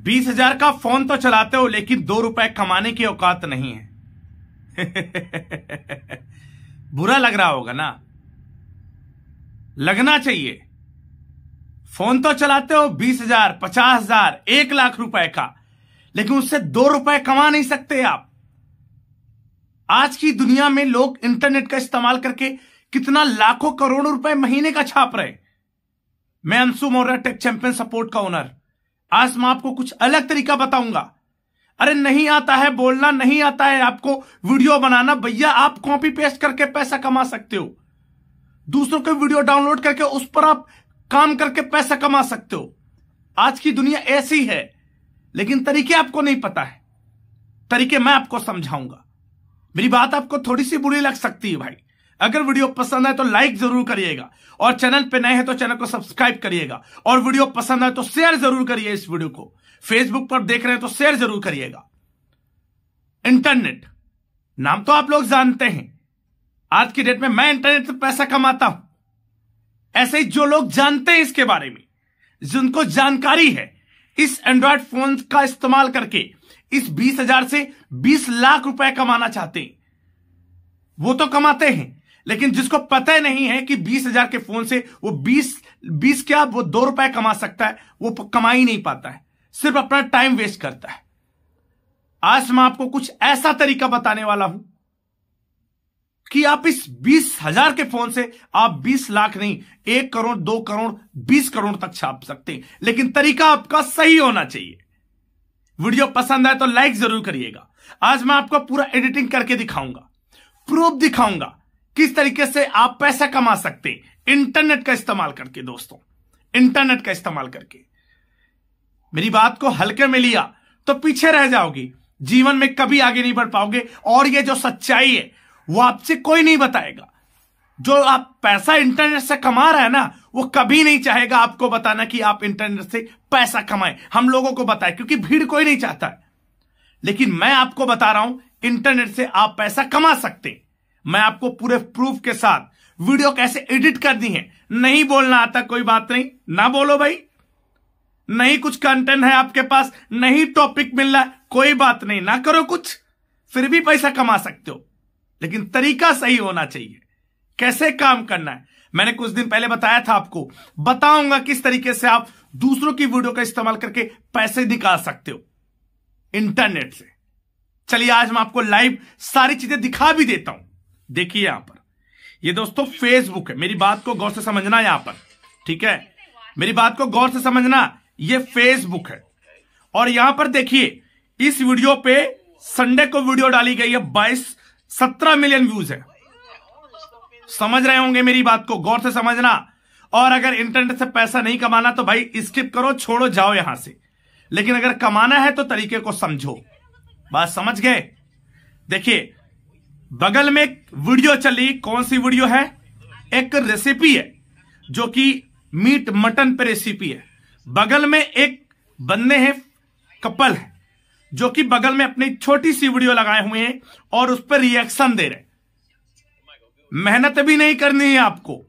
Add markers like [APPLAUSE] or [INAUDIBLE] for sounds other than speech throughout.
बीस हज़ार का फ़ोन तो चलाते हो, लेकिन दो रुपए कमाने की औकात नहीं है। [LAUGHS] बुरा लग रहा होगा ना? लगना चाहिए। फ़ोन तो चलाते हो, बीस हज़ार, पचास हज़ार, एक लाख रुपए का, लेकिन उससे दो रुपए कमा नहीं सकते आप। आज की दुनिया में लोग इंटरनेट का इस्तेमाल करके कितना लाखों करोड़ों रुपए महीने का छाप रहे मैं Anshu Maurya tech champion support का ओनर। आज मैं आपको कुछ अलग तरीका बताऊँगा। अरे नहीं आता है बोलना, नहीं आता है आपको वीडियो बनाना, भैया आप कॉपी पेस्ट करके पैसा कमा सकते हो। दूसरों के वीडियो डाउनलोड करके उस पर आप काम करके पैसा कमा सकते हो। आज की दुनिया ऐसी है, लेकिन तरीके आपको नहीं पता है। तरीके मैं आपको समझाऊँगा। मेरी बात आपको थोड़ी सी बुरी लग सकती है भाई। अगर वीडियो पसंद आए तो लाइक ज़रूर करिएगा। और चैनल पे नए हैं तो चैनल को सब्सक्राइब करिएगा। और वीडियो पसंद आए तो शेयर ज़रूर करिए इस वीडियो को। फेसबुक पर देख रहे हैं तो शेयर ज़रूर करिएगा। इंटरनेट। नाम तो आप लोग जानते हैं। आज की डेट में मैं इंटरनेट से पैसा कमाता हूँ। ऐसे ही जो लोग जानते हैं इसके बारे में, जिनको जानकारी है, इस एंड्रॉयड फ़ोन का इस्तेमाल करके इस बीस हज़ार से बीस लाख रुपए कमाना चाहते हैं। वो तो कमाते हैं। लेकिन जिसको पता ही नहीं है कि बीस हज़ार के फ़ोन से वो बीस बीस क्या, वो दो रुपए कमा सकता है, वो कमा ही नहीं पाता है। सिर्फ़ अपना टाइम वेस्ट करता है। आज मैं आपको कुछ ऐसा तरीका बताने वाला हूँ कि आप इस बीस हज़ार के फ़ोन से आप बीस लाख नहीं, एक करोड़, दो करोड़, बीस करोड़ तक छाप सकते हैं। लेकिन तरीका आपका सही होना चाहिए। वीडियो पसंद आए तो लाइक ज़रूर करिएगा। आज मैं आपको पूरा एडिटिंग करके दिखाऊँगा। प्रूफ दिखाऊँगा। किस तरीके से आप पैसा कमा सकते हैं? इंटरनेट का इस्तेमाल करके, दोस्तों। इंटरनेट का इस्तेमाल करके। मेरी बात को हल्के में लिया तो पीछे रह जाओगी। जीवन में कभी आगे नहीं बढ़ पाओगे, और ये जो सच्चाई है, वो आपसे कोई नहीं बताएगा। जो आप पैसा इंटरनेट से कमा रहा है ना, वो कभी नहीं चाहेगा आपको बताना कि आप इंटरनेट से पैसा कमाएँ। हम लोगों को बताएँ, क्योंकि भीड़ कोई नहीं चाहता है। लेकिन मैं आपको बता रहा हूँ, इंटरनेट से आप पैसा कमा सकते मैं आपको पूरे प्रूफ के साथ वीडियो कैसे एडिट करनी है, नहीं बोलना आता, कोई बात नहीं। ना बोलो भाई। नहीं कुछ कंटेंट है आपके पास, नहीं टॉपिक मिल रहा, कोई बात नहीं। ना करो कुछ, फिर भी पैसा कमा सकते हो। लेकिन तरीका सही होना चाहिए। कैसे काम करना है? मैंने कुछ दिन पहले बताया था आपको। बताऊँगा किस तरीके से आप दूसरों की वीडियो का इस्तेमाल करके पैसे निकाल सकते हो। इंटरनेट से। चलिए, आज मैं आपको लाइव सारी चीज़ें दिखा भी देता हूँ। देखिए यहाँ पर। ये दोस्तों फेसबुक है। मेरी बात को गौर से समझना यहाँ पर, ठीक है? मेरी बात को गौर से समझना, ये फेसबुक है। और यहाँ पर देखिए, इस वीडियो पे संडे को वीडियो डाली गई है, बाईस, सत्रह मिलियन व्यूज़ है। समझ रहे होंगे मेरी बात को, गौर से समझना। और अगर इंटरनेट से पैसा नहीं कमाना तो भाई स्किप करो, छोड़ो, जाओ यहाँ से। लेकिन अगर कमाना है तो तरीके को समझो। बात समझ गए? देखिए बगल में वीडियो चली, कौन सी वीडियो है? एक रेसिपी है, जो कि मीट मटन पे रेसिपी है। बगल में एक बंदे हैं कपल है, जो कि बगल में अपनी छोटी सी वीडियो लगाए हुए हैं और उस पर रिएक्शन दे रहे मेहनत भी नहीं करनी है आपको।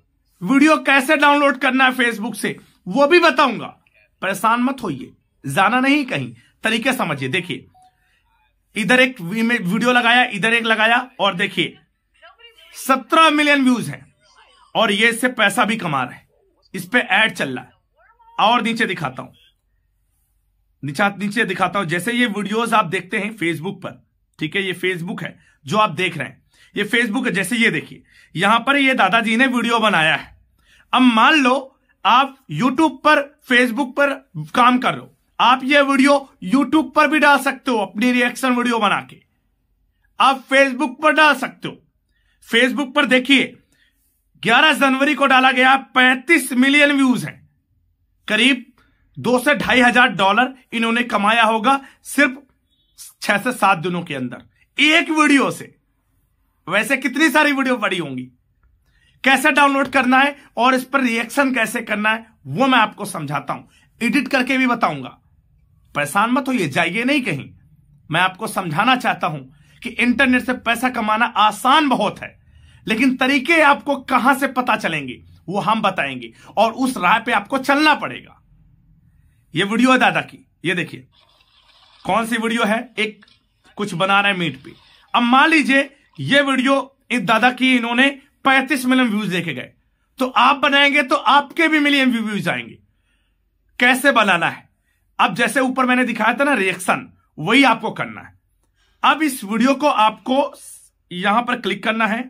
वीडियो कैसे डाउनलोड करना है फेसबुक से, वो भी बताऊँगा। परेशान मत होइए, जाना नहीं कहीं। तरीके समझिए। देखिए इधर एक वीडियो लगाया, इधर एक लगाया, और देखिए, सत्रह मिलियन व्यूज़ हैं, और ये इससे पैसा भी कमा रहे हैं। इस पे एड चल रहा है। और नीचे दिखाता हूँ। नीचे नीचे दिखाता हूँ। जैसे ये वीडियोस आप देखते हैं फेसबुक पर, ठीक है, ये फेसबुक है, जो आप देख रहे हैं। ये फेसबुक है, जैसे ये देखिए, यहाँ पर ये दादाजी ने वीडियो बनाया है। अब मान लो आप यूट्यूब पर फेसबुक पर काम कर रहे हो। आप ये वीडियो यूट्यूब पर भी डाल सकते हो, अपनी रिएक्शन वीडियो बना के। आप फेसबुक पर डाल सकते हो। फेसबुक पर देखिए 11 जनवरी को डाला गया 35 मिलियन व्यूज़ है। करीब दो से ढाई हज़ार डॉलर इन्होंने कमाया होगा सिर्फ़ छह से सात दिनों के अंदर। एक वीडियो से। वैसे कितनी सारी वीडियो पड़ी होंगी। कैसे डाउनलोड करना है और इस पर रिएक्शन कैसे करना है, वो मैं आपको समझाता हूँ। एडिट करके भी बताऊँगा। परेशान मत होइए जाइए नहीं कहीं। मैं आपको समझाना चाहता हूँ कि इंटरनेट से पैसा कमाना आसान बहुत है, लेकिन तरीके आपको कहाँ से पता चलेंगे, वो हम बताएँगे, और उस राह पे आपको चलना पड़ेगा। ये वीडियो है दादा की, ये देखिए। कौन सी वीडियो है? एक कुछ बना रहे मीट पे। अब मान लीजिए, ये वीडियो इस दादा की इन्होंने पैंतीस मिलियन व्यूज़ देखे गए। तो आप बनाएँगे तो आपके भी मिलियन व्यूज़ आएँगे। कैसे बनाना है? अब जैसे ऊपर मैंने दिखाया था ना रिएक्शन वही आपको करना है। अब इस वीडियो को आपको यहाँ पर क्लिक करना है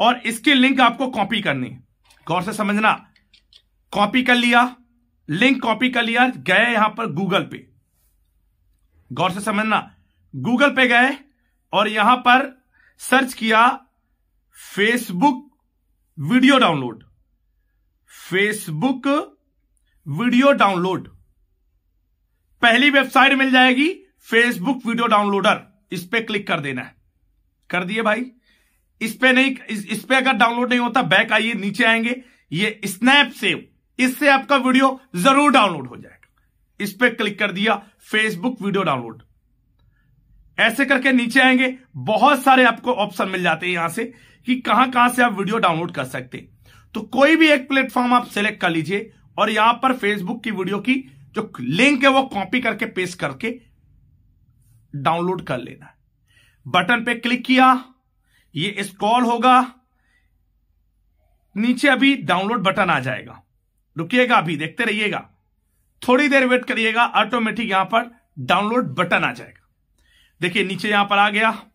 और इसकी लिंक आपको कॉपी करनी है। गौर से समझना कॉपी कर लिया लिंक कॉपी कर लिया, गए यहाँ पर गूगल पे। गौर से समझना गूगल पे गए और यहाँ पर सर्च किया Facebook video download Facebook video download पहली वेबसाइट मिल जाएगी फेसबुक वीडियो डाउनलोडर इस पर क्लिक कर देना है। कर दिए भाई। इस पे नहीं इस, पे अगर डाउनलोड नहीं होता बैक आइए नीचे आएँगे। ये स्नैप सेव इससे आपका वीडियो ज़रूर डाउनलोड हो जाएगा। इस पे क्लिक कर दिया फेसबुक वीडियो डाउनलोड ऐसे करके नीचे आएँगे। बहुत सारे आपको ऑप्शन मिल जाते हैं यहाँ से कि कहाँ कहाँ से आप वीडियो डाउनलोड कर सकते तो कोई भी एक प्लेटफॉर्म आप सिलेक्ट कर लीजिए और यहाँ पर फेसबुक की वीडियो की जो लिंक है वो कॉपी करके पेस्ट करके डाउनलोड कर लेना बटन पे क्लिक किया, ये स्क्रॉल होगा, नीचे अभी डाउनलोड बटन आ जाएगा। रुकिएगा अभी, देखते रहिएगा। थोड़ी देर वेट करिएगा ऑटोमेटिक यहाँ पर डाउनलोड बटन आ जाएगा। देखिए, नीचे यहाँ पर आ गया।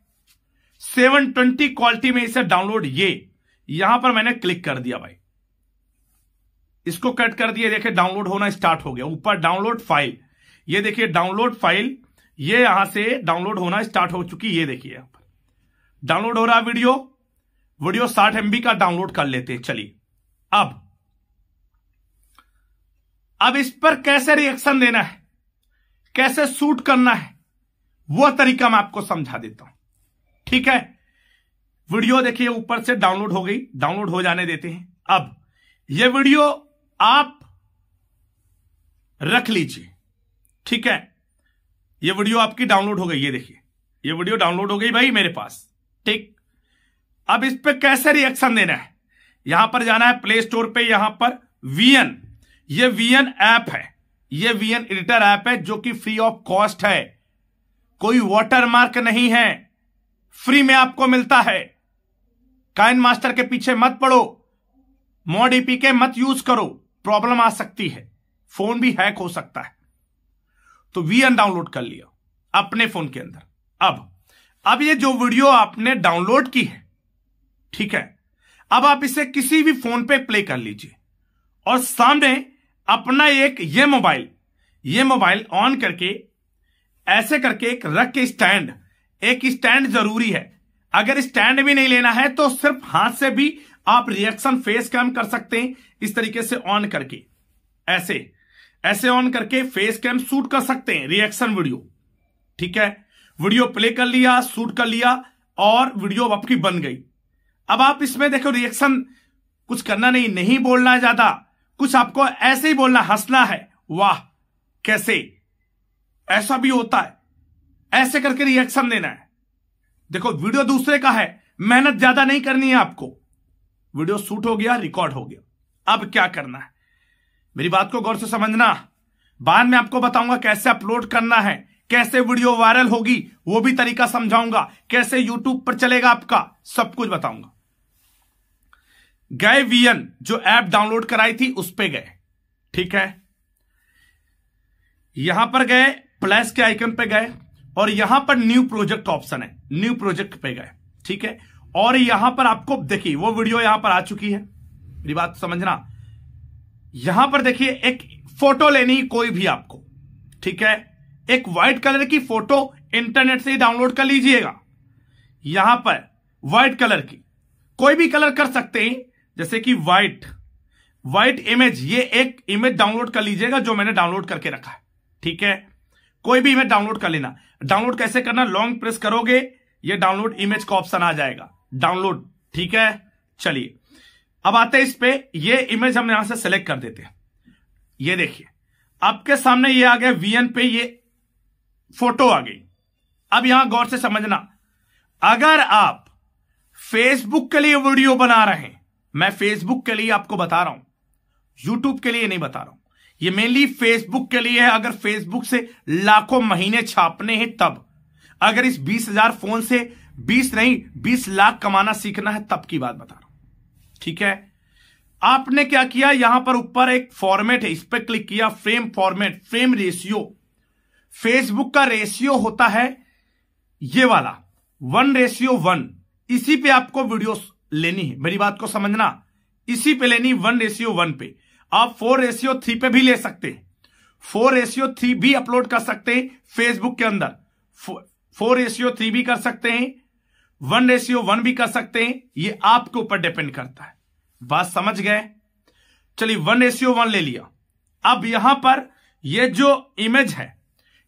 720 क्वालिटी में इसे डाउनलोड ये। यहाँ पर मैंने क्लिक कर दिया भाई। इसको कट कर दिया देखिए डाउनलोड होना स्टार्ट हो गया। ऊपर डाउनलोड फ़ाइल ये देखिए डाउनलोड फ़ाइल ये यहाँ से डाउनलोड होना स्टार्ट हो चुकी ये देखिए यहाँ पर। डाउनलोड हो रहा वीडियो वीडियो साठ एमबी का डाउनलोड कर लेते हैं। चलिए, अब। अब इस पर कैसे रिएक्शन देना है? कैसे शूट करना है? वो तरीका मैं आपको समझा देता हूँ। ठीक है? वीडियो देखिए, ऊपर से डाउनलोड हो गई। डाउनलोड हो जाने देते हैं। अब, ये वीडियो आप रख लीजिए। ठीक है? ये वीडियो आपकी डाउनलोड हो गई, ये देखिए। ये वीडियो डाउनलोड हो गई भाई मेरे पास। ठीक? अब इस पर कैसे रिएक्शन देना है? यहाँ पर जाना है प्ले स्टोर पे, यहाँ पर वीएन ये वीएन ऐप है। ये वीएन एडिटर ऐप है जो कि फ्री ऑफ़ कॉस्ट है। कोई वाटर मार्क नहीं है। फ्री में आपको मिलता है। काइन मास्टर के पीछे मत पड़ो। मॉड ईपी के मत यूज़ करो। प्रॉब्लम आ सकती है। फ़ोन भी हैक हो सकता है। तो वीएन डाउनलोड कर लिया, अपने फ़ोन के अंदर। अब अब ये जो वीडियो आपने डाउनलोड की है, ठीक है, अब आप इसे किसी भी फ़ोन पे प्ले कर लीजिए। और सामने अपना एक ये मोबाइल ये मोबाइल ऑन करके, ऐसे करके एक रख के स्टैंड। एक स्टैंड ज़रूरी है। अगर स्टैंड भी नहीं लेना है तो सिर्फ़ हाथ से भी आप रिएक्शन फेस कैम कर सकते हैं इस तरीके से ऑन करके। ऐसे ऐसे ऑन करके फेस कैम शूट कर सकते हैं रिएक्शन वीडियो ठीक है? वीडियो प्ले कर लिया शूट कर लिया और वीडियो आपकी बन गई। अब आप इसमें देखो रिएक्शन कुछ करना नहीं नहीं बोलना है ज़्यादा। कुछ आपको ऐसे ही बोलना, हंसना है। वाह, कैसे? ऐसा भी होता है। ऐसे करके रिएक्शन देना है। देखो वीडियो दूसरे का है। मेहनत ज़्यादा नहीं करनी है आपको। वीडियो शूट हो गया, रिकॉर्ड हो गया। अब क्या करना है? मेरी बात को गौर से समझना। बाद में आपको बताऊँगा कैसे अपलोड करना है, कैसे वीडियो वायरल होगी, वो भी तरीका समझाऊँगा। कैसे यूट्यूब पर चलेगा आपका, सब कुछ बताऊँगा। गए वीएन, जो ऐप डाउनलोड कराई थी, उस पर गए। ठीक है? यहाँ पर गए, प्लस के आइकन पे गए, और यहाँ पर न्यू प्रोजेक्ट ऑप्शन है। न्यू प्रोजेक्ट पे गए। ठीक है? और यहाँ पर आपको, देखिए, वो वीडियो यहाँ पर आ चुकी है। मेरी बात समझना। यहाँ पर देखिए, एक फ़ोटो लेनी कोई भी आपको, ठीक है? एक व्हाइट कलर की फ़ोटो इंटरनेट से ही डाउनलोड कर लीजिएगा। यहाँ पर व्हाइट कलर की, कोई भी कलर कर सकते हैं, जैसे कि व्हाइट व्हाइट इमेज, ये एक इमेज डाउनलोड कर लीजिएगा जो मैंने डाउनलोड करके रखा है, ठीक है? कोई भी इमेज डाउनलोड कर लेना। डाउनलोड कैसे करना? लॉन्ग प्रेस करोगे, ये डाउनलोड इमेज का ऑप्शन आ जाएगा। डाउनलोड, ठीक है? चलिए, अब आते हैं इस पे। ये इमेज हम यहाँ से सेलेक्ट कर देते हैं। ये देखिए, आपके सामने ये आ गया वीएन पे ये फ़ोटो आ गई। अब यहाँ गौर से समझना, अगर आप फेसबुक के लिए वीडियो बना रहे हैं, मैं फेसबुक के लिए आपको बता रहा हूँ यूट्यूब के लिए नहीं बता रहा हूँ। ये मेनली फेसबुक के लिए है, अगर फेसबुक से लाखों महीने छापने हैं तब। अगर इस बीस हज़ार फ़ोन से बीस नहीं, बीस लाख कमाना सीखना है, तब की बात बता रहा हूँ। ठीक है? आपने क्या किया? यहाँ पर ऊपर एक फॉर्मेट है, इस पर क्लिक किया frame format frame ratio Facebook का रेशियो होता है ये वाला वन रेशियो वन इसी पे आपको वीडियो लेनी है। मेरी बात को समझना? इसी पे लेनी वन रेशियो वन पे। आप फोर रेशियो थ्री पे भी ले सकते हैं। फोर रेशियो थ्री भी अपलोड कर सकते हैं फेसबुक के अंदर। फोर रेशियो थ्री भी कर सकते हैं। वन रेशियो वन भी कर सकते हैं, ये आपके ऊपर डिपेंड करता है। बात समझ गए? चलिए, वन रेशियो वन ले लिया। अब यहाँ पर ये जो इमेज है,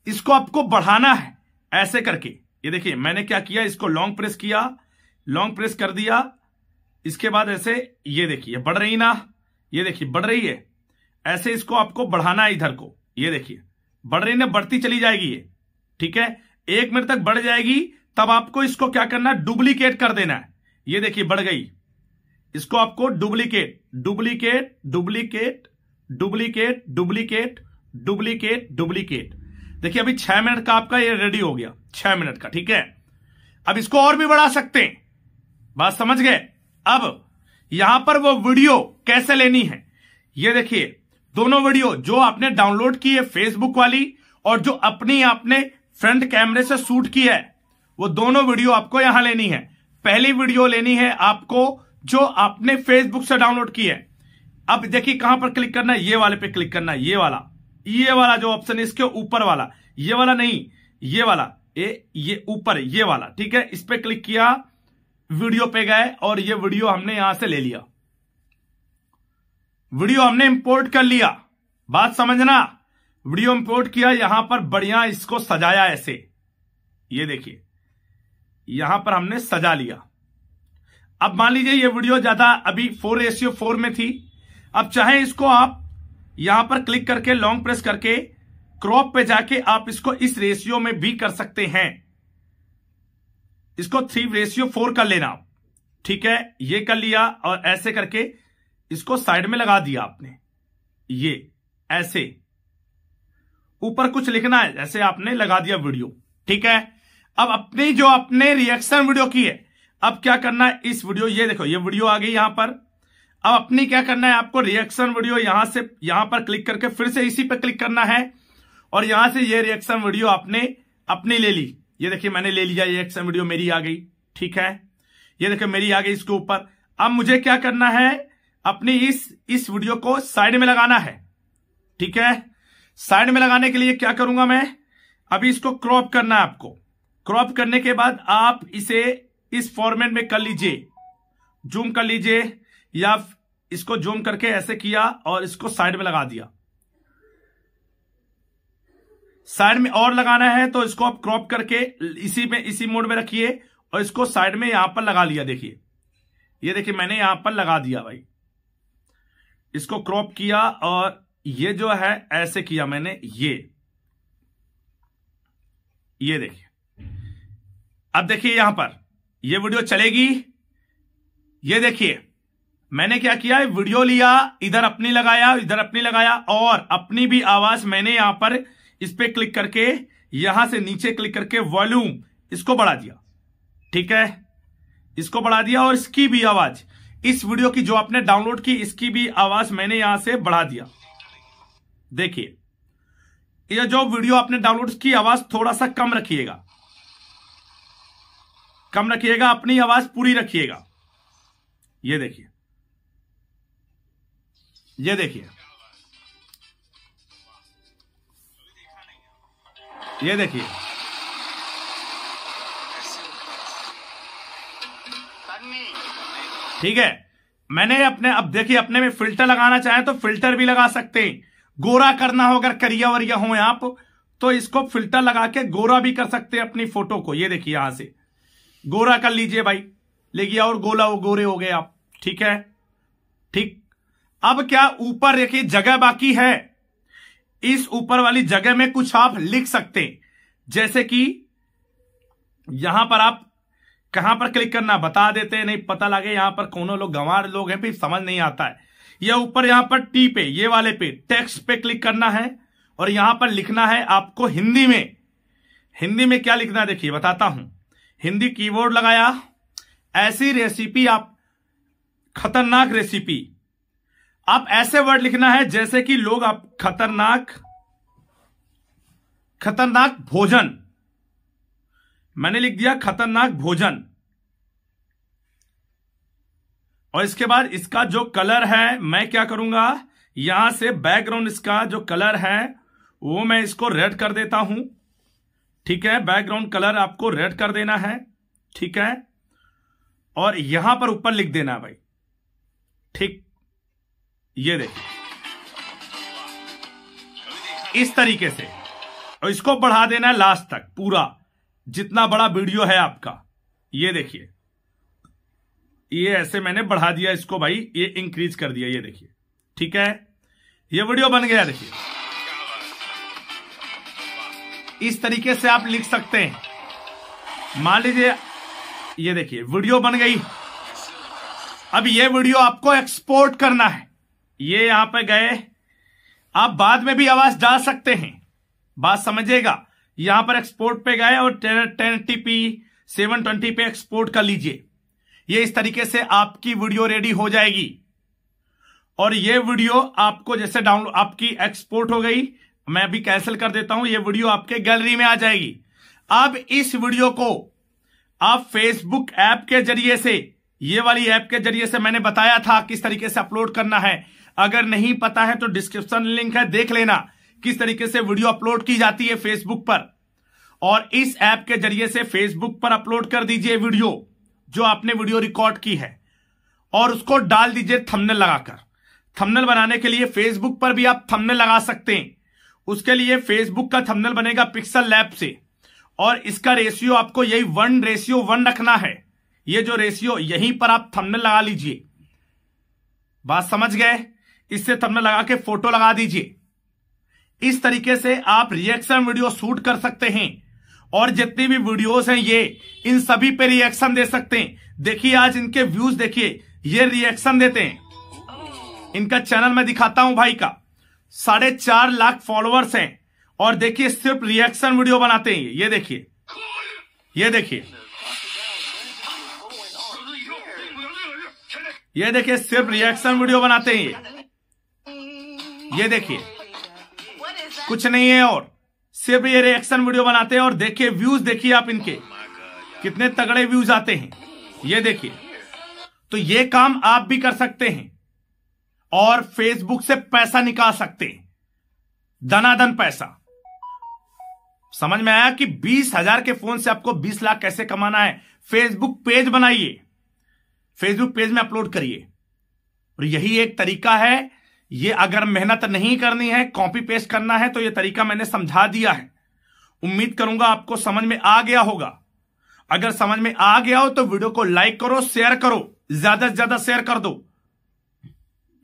इसको आपको बढ़ाना है, ऐसे करके। ये देखिए, मैंने क्या किया? इसको लॉन्ग प्रेस किया लॉन्ग प्रेस कर दिया। इसके बाद ऐसे, ये देखिए, बढ़ रही ना? ये देखिए, बढ़ रही है। ऐसे इसको आपको बढ़ाना है इधर को। ये देखिए, बढ़ रही ना? बढ़ती चली जाएगी ये। ठीक है? एक मिनट तक बढ़ जाएगी तब आपको इसको क्या करना है? डुप्लीकेट कर देना है। ये देखिए, बढ़ गई। इसको आपको duplicate duplicate duplicate duplicate duplicate duplicate duplicate. देखिए, अभी छह मिनट का आपका ये रेडी हो गया। छह मिनट का, ठीक है? अब इसको और भी बढ़ा सकते हैं। बात समझ गए? अब यहाँ पर वो वीडियो कैसे लेनी है? ये देखिए, दोनों वीडियो, जो आपने डाउनलोड की है फेसबुक वाली और जो अपनी आपने फ्रंट कैमरे से शूट की है वो दोनों वीडियो आपको यहाँ लेनी है। पहली वीडियो लेनी है आपको, जो आपने फेसबुक से डाउनलोड की है। अब देखिए कहाँ पर क्लिक करना है। ये वाले पे क्लिक करना है। ये वाला। ये वाला जो ऑप्शन है, इसके ऊपर वाला। ये वाला नहीं, ये वाला। ए, ये ऊपर, ये वाला। ठीक है, इस पर क्लिक किया, वीडियो पे गए और ये वीडियो हमने यहाँ से ले लिया। वीडियो हमने इंपोर्ट कर लिया। बात समझना? वीडियो इंपोर्ट किया, यहाँ पर बढ़िया इसको सजाया ऐसे। ये देखिए। यहाँ पर हमने सजा लिया। अब मान लीजिए ये वीडियो ज़्यादा अभी फोर रेशियो फोर में थी। अब चाहे इसको आप यहाँ पर क्लिक करके लॉन्ग प्रेस करके क्रॉप पे जाके आप इसको इस रेशियो में भी कर सकते हैं। इसको थ्री रेशियो फोर कर लेना ठीक है? ये कर लिया और ऐसे करके इसको साइड में लगा दिया आपने। ये, ऐसे। ऊपर कुछ लिखना है ऐसे आपने लगा दिया वीडियो। ठीक है? अब अपनी जो अपने रिएक्शन वीडियो की है, अब क्या करना है? इस वीडियो ये देखो, ये वीडियो आ गई यहाँ पर। अब अपनी क्या करना है? आपको रिएक्शन वीडियो यहाँ से, यहाँ पर क्लिक करके फिर से इसी पर क्लिक करना है। और यहाँ से ये रिएक्शन वीडियो आपने, अपनी ले ली। ये देखिए, मैंने ले लिया, ये रिएक्शन वीडियो मेरी आ गई। ठीक है? ये देखिए, मेरी आ गई इसके ऊपर। अब मुझे क्या करना है? अपनी इस इस वीडियो को साइड में लगाना है। ठीक है? साइड में लगाने के लिए क्या करूँगा मैं? अभी इसको क्रॉप करना है आपको। क्रॉप करने के बाद आप इसे इस फॉर्मेट में कर लीजिए। जूम कर लीजिए या इसको जूम करके ऐसे किया और इसको साइड में लगा दिया। साइड में और लगाना है तो इसको आप क्रॉप करके इसी में, इसी मोड में रखिए और इसको साइड में यहाँ पर लगा लिया देखिए। ये देखिए मैंने यहाँ पर लगा दिया भाई। इसको क्रॉप किया और ये जो है ऐसे किया मैंने, ये। ये देखिए। अब देखिए यहाँ पर। यह वीडियो चलेगी। ये देखिए, मैंने क्या किया वीडियो लिया, इधर अपनी लगाया, इधर अपनी लगाया, और अपनी भी आवाज़ मैंने यहाँ पर इस पर क्लिक करके, यहाँ से नीचे क्लिक करके वॉल्यूम, इसको बढ़ा दिया। ठीक है? इसको बढ़ा दिया और इसकी भी आवाज़, इस वीडियो की जो आपने डाउनलोड की, इसकी भी आवाज़ मैंने यहाँ से बढ़ा दिया। देखिए, ये जो वीडियो आपने डाउनलोड की, आवाज़ थोड़ा सा कम रखिएगा। कम रखिएगा, अपनी आवाज़ पूरी रखिएगा। ये देखिए। ये देखिए। ये देखिए। ठीक है? मैंने अपने, अब देखिए, अपने में फ़िल्टर लगाना चाहे तो फ़िल्टर भी लगा सकते हैं। गोरा करना हो अगर करिया वरिया हो आप तो इसको फ़िल्टर लगा के गोरा भी कर सकते हैं अपनी फ़ोटो को। ये देखिए यहाँ से। गोरा कर लीजिए भाई। लेकिन और गोला वो गोरे हो गए आप। ठीक है? ठीक। अब क्या ऊपर देखिए जगह बाकी है? इस ऊपर वाली जगह में कुछ आप लिख सकते। जैसे कि यहाँ पर आप कहाँ पर क्लिक करना बता देते हैं, नहीं पता लगे यहाँ पर कोनो लोग, गंवार लोग हैं, फिर समझ नहीं आता है। या ऊपर यहाँ पर टी पे, ये वाले पे टेक्स्ट पे क्लिक करना है और यहाँ पर लिखना है आपको हिंदी में। हिंदी में क्या लिखना है, देखिए, बताता हूँ। हिंदी कीबोर्ड लगाया। ऐसी रेसिपी आप, खतरनाक रेसिपी आप ऐसे वर्ड लिखना है जैसे कि लोग आप, खतरनाक खतरनाक भोजन। मैंने लिख दिया खतरनाक भोजन। और इसके बाद इसका जो कलर है, मैं क्या करूँगा? यहाँ से बैकग्राउंड इसका जो कलर है, वो मैं इसको रेड कर देता हूँ। ठीक है बैकग्राउंड कलर आपको रेड कर देना है, ठीक है? और यहाँ पर ऊपर लिख देना भाई। ठीक, ये देखिए। इस तरीके से। और इसको बढ़ा देना है लास्ट तक, पूरा। जितना बड़ा वीडियो है आपका। ये देखिए। ये ऐसे मैंने बढ़ा दिया इसको भाई, ये इंक्रीज कर दिया, ये देखिए। ठीक है? ये वीडियो बन गया, देखिए। इस तरीके से आप लिख सकते हैं। मान लीजिए, ये देखिए, वीडियो बन गई। अब ये वीडियो आपको एक्सपोर्ट करना है। ये यहाँ पे गए। आप बाद में भी आवाज़ डाल सकते हैं। बात समझिएगा। यहाँ पर एक्सपोर्ट पे गए और टेन टीपी सेवन ट्वेंटी पे एक्सपोर्ट कर लीजिए। ये इस तरीके से आपकी वीडियो रेडी हो जाएगी। और ये वीडियो आपको जैसे डाउनलोड आपकी एक्सपोर्ट हो गई। मैं अभी कैंसिल कर देता हूँ, ये वीडियो आपके गैलरी में आ जाएगी। अब इस वीडियो को आप फेसबुक ऐप के ज़रिए से, ये वाली ऐप के ज़रिए से मैंने बताया था किस तरीके से अपलोड करना है। अगर नहीं पता है तो डिस्क्रिप्शन लिंक है, देख लेना किस तरीके से वीडियो अपलोड की जाती है फेसबुक पर। और इस ऐप के ज़रिए से फेसबुक पर अपलोड कर दीजिए वीडियो जो आपने वीडियो रिकॉर्ड की है। और उसको डाल दीजिए थंबनेल लगाकर। थंबनेल बनाने के लिए फेसबुक पर भी आप थंबनेल लगा सकते हैं। उसके लिए फेसबुक का थंबनेल बनेगा पिक्सल लैब से। और इसका रेशियो आपको यही वन रेशियो वन रखना है। ये जो रेशियो यहीं पर आप थंबनेल लगा लीजिए। बात समझ गए? इससे थंबनेल लगा के फ़ोटो लगा दीजिए। इस तरीके से आप रिएक्शन वीडियो शूट कर सकते हैं। और जितनी भी वीडियोस हैं ये, इन सभी पे रिएक्शन दे सकते हैं। देखिए आज इनके व्यूज़ देखिए, ये रिएक्शन देते हैं। इनका चैनल मैं दिखाता हूँ भाई का। साढ़े चार लाख फॉलोअर्स हैं। और देखिए, सिर्फ़ रिएक्शन वीडियो बनाते हैं ये। देखिए। ये देखिए। ये देखिए, सिर्फ़ रिएक्शन वीडियो बनाते हैं ये। ये देखिए। कुछ नहीं है और। सिर्फ़ ये रिएक्शन वीडियो बनाते हैं और देखिए व्यूज़ देखिए आप इनके। कितने तगड़े व्यूज़ आते हैं। ये देखिए। तो ये काम आप भी कर सकते हैं। और फेसबुक से पैसा निकाल सकते हैं। धनाधन पैसा। समझ में आया कि बीस हज़ार के फ़ोन से आपको बीस लाख कैसे कमाना है? फेसबुक पेज बनाइए। फेसबुक पेज में अपलोड करिए। और यही एक तरीका है। ये अगर मेहनत नहीं करनी है कॉपी पेस्ट करना है तो ये तरीका मैंने समझा दिया है। उम्मीद करूँगा आपको समझ में आ गया होगा। अगर समझ में आ गया हो तो वीडियो को लाइक करो शेयर करो। ज़्यादा से ज़्यादा शेयर कर दो।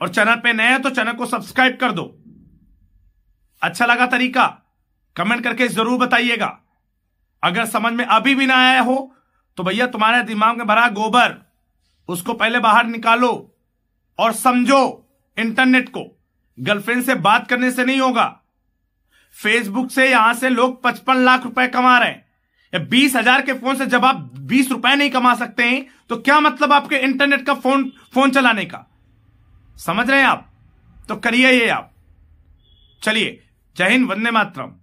और चैनल पे नए हैं तो चैनल को सब्सक्राइब कर दो। अच्छा लगा तरीका? कमेंट करके ज़रूर बताइएगा। अगर समझ में अभी भी ना आया हो तो भैया तुम्हारे दिमाग में भरा गोबर, उसको पहले बाहर निकालो और समझो इंटरनेट को। गर्लफ्रेंड से बात करने से नहीं होगा। फेसबुक से यहाँ से लोग पचपन लाख रुपए कमा रहे हैं। या बीस हज़ार के फ़ोन से जब आप बीस रुपए नहीं कमा सकते हैं तो क्या मतलब आपके इंटरनेट का फ़ोन फ़ोन चलाने का? समझ रहे हैं आप? तो करिए ये आप। चलिए जय हिंद वंदे मातरम।